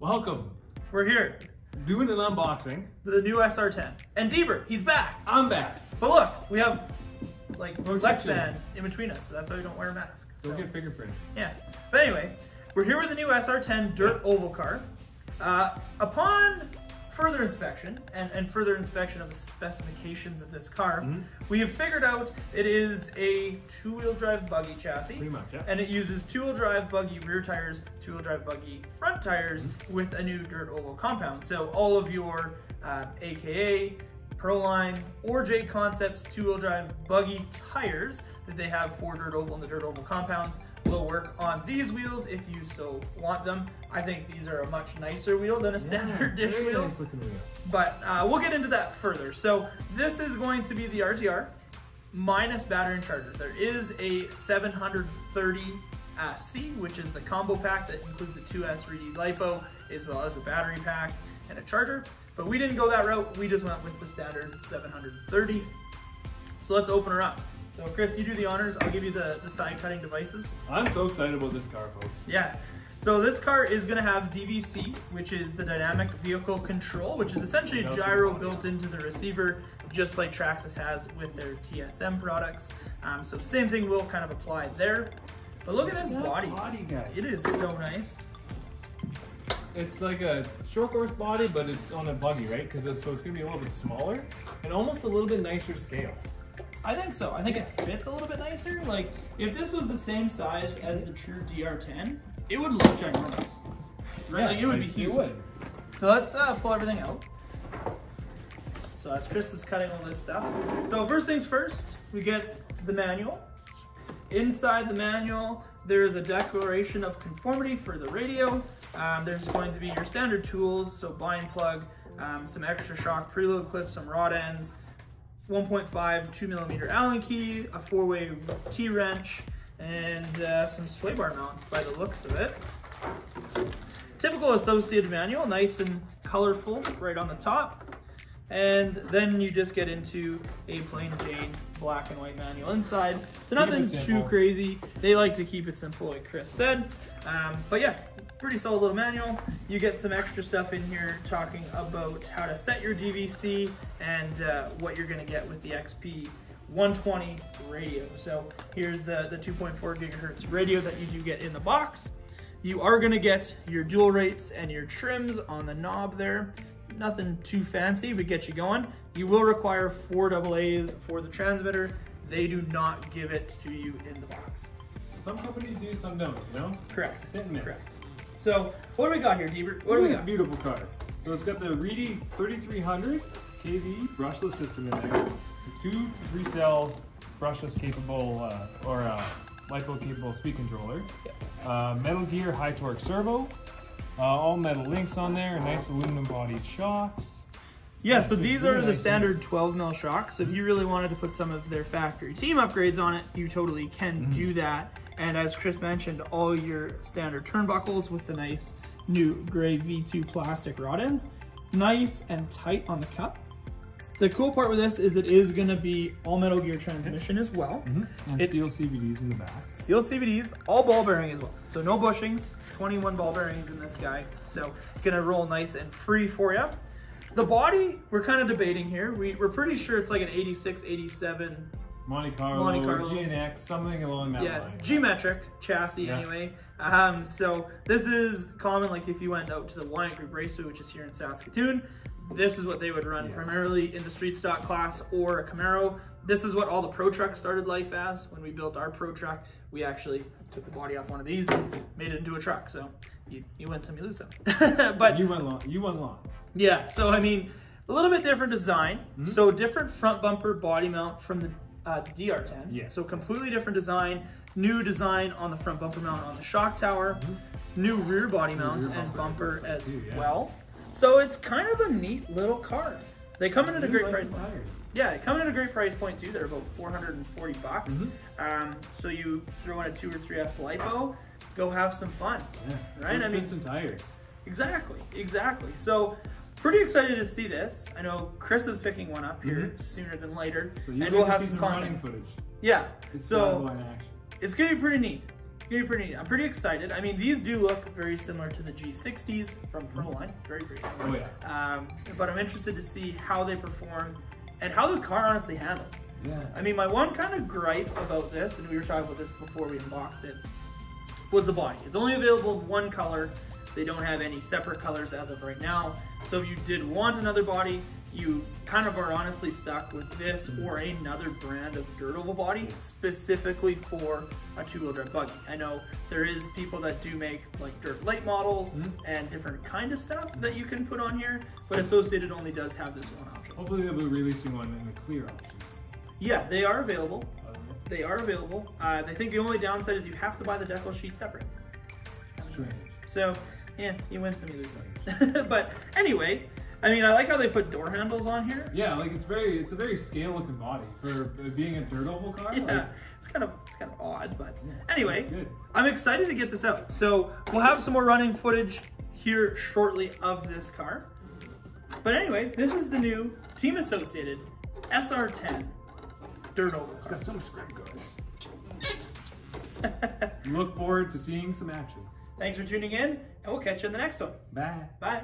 Welcome. We're here Doing an unboxing. with the new SR10. And Deeber, he's back. I'm back. But look, we have like. Lexan in between us, so that's why we don't wear a mask. Don't So, get fingerprints. yeah. But anyway, we're here with the new SR10 Dirt Oval car. Uh, upon further inspection and, and further inspection of the specifications of this car, Mhm. we have figured out it is a two-wheel drive buggy chassis. Pretty much, yeah. And it uses two-wheel drive buggy rear tires, two-wheel drive buggy front tires Mm-hmm. with a new dirt oval compound. So all of your uh, AKA, Proline, or J Concepts two-wheel drive buggy tires that they have for dirt oval and the dirt oval compounds will work on these wheels if you so want them. I think these are a much nicer wheel than a standard dish very wheel. Nice looking wheel. But uh, we'll get into that further. So this is going to be the RTR minus battery and charger. There is a 730 uh, C, which is the combo pack that includes a 2S 3D LiPo, as well as a battery pack and a charger. But we didn't go that route. We just went with the standard 730. So let's open her up. So Chris, you do the honors. I'll give you the, the side cutting devices. I'm so excited about this car, folks. Yeah. So this car is going to have DVC, which is the dynamic vehicle control, which is essentially a gyro built into the receiver, just like Traxxas has with their TSM products. Um, so same thing will kind of apply there. But look at this body. body guy. It is so nice. It's like a short course body, but it's on a buggy, right? Because so it's gonna be a little bit smaller and almost a little bit nicer scale. I think so. I think it fits a little bit nicer. Like if this was the same size as the true DR10, it would look ginormous. Right? like it would be huge. Would. So let's uh, pull everything out. So as Chris is cutting all this stuff. So first things first, we get the manual. Inside the manual, there is a declaration of conformity for the radio. Um, there's going to be your standard tools, so blind plug, um, some extra shock preload clips, some rod ends, 1.5 2 millimeter Allen key, a four-way T-wrench, and uh, some sway bar mounts by the looks of it. Typical associated manual, nice and colorful right on the top. And then you just get into a plain Jane black and white manual inside. So nothing too crazy. They like to keep it simple like Chris said. Um, but yeah, pretty solid little manual. You get some extra stuff in here talking about how to set your DVC and uh, what you're gonna get with the XP 120 radio. So here's the, the 2.4 gigahertz radio that you do get in the box. You are gonna get your dual rates and your trims on the knob there. Nothing too fancy, but get you going. You will require four AA's for the transmitter. They do not give it to you in the box. Some companies do, some don't. You know. Correct. Correct. So what do we got here, Deeber? What do we This got? beautiful car. So it's got the Reedy 3300 kV brushless system in there. The two to three cell brushless capable uh, or uh, LiPo capable speed controller. Uh, Metal Gear high torque servo. Uh, all metal links on there. Nice aluminum bodied shocks. Yeah, so these really are the nice standard 12 mil shocks. So if you really wanted to put some of their factory team upgrades on it, you totally can Mm-hmm. do that. And as Chris mentioned, all your standard turnbuckles with the nice new gray V2 plastic rod ends, nice and tight on the cup. The cool part with this is it is going to be all Metal Gear transmission as well. Mm-hmm. And It- steel CVDs in the back. Steel CVDs, all ball bearing as well. So no bushings, 21 ball bearings in this guy. So gonna roll nice and free for you. The body, we're kind of debating here. We, we're pretty sure it's like an 86, 87, Monte Carlo, Monte Carlo. GNX, something along that yeah, line. geometric chassis Yeah. anyway. Um, so this is common, like if you went out to the Wyatt Group Raceway, which is here in Saskatoon, this is what they would run Yeah. primarily in the street stock class or a Camaro. This is what all the Pro Trucks started life as. When we built our Pro Truck, we actually took the body off one of these and made it into a truck. So you, you win some, you lose some. but you won, lo- you won lots. yeah, so I mean, a little bit different design. Mhm. So different front bumper body mount from the uh, DR10. Yes. So completely different design. New design on the front bumper mount on the shock tower. New rear body mount rear and bumper bumper as too, yeah. well. So it's kind of a neat little car. They come in at a great like price point. Yeah, they come in at a great price point too. They're about 440 bucks. Mhm. Um, so you throw in a two or three S lipo, go have some fun. Yeah. Right, Those I mean- some tires. Exactly, exactly. So pretty excited to see this. I know Chris is picking one up here Mhm. sooner than later, So you and we'll have some some running footage. Yeah, It's so it's gonna be pretty neat. It's gonna be pretty neat. I'm pretty excited. I mean, these do look very similar to the G60s from Proline. Very, very similar. Oh yeah. Um, but I'm interested to see how they perform and how the car honestly handles. Yeah. I mean, my one kind of gripe about this, and we were talking about this before we unboxed it, was the body. It's only available in one color. They don't have any separate colors as of right now. So if you did want another body, you kind of are honestly stuck with this or another brand of dirt oval body specifically for a two-wheel drive buggy. I know there is people that do make like dirt late models Mhm. and different kind of stuff that you can put on here, but Associated only does have this one option. Hopefully they'll be releasing one in the clear options. Yeah, they are available. Uh, They are available. Uh, I think the only downside is you have to buy the decal sheet separate. Strange. So, yeah, you win some, you lose some. but anyway, I mean, I like how they put door handles on here. Yeah, like it's very, it's a very scale looking body for being a dirt oval car. Yeah, like, it's kind of it's kind of odd, but anyway. I'm excited to get this out. So we'll have some more running footage here shortly of this car. But anyway, this is the new Team Associated SR10 Dirt Oval It's car. got so much great guys. Look forward to seeing some action. Thanks for tuning in, and we'll catch you in the next one. Bye. Bye.